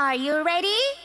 Are you ready?